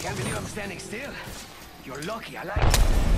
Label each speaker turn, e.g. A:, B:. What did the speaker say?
A: Can't believe I'm standing still. You're lucky, I like it.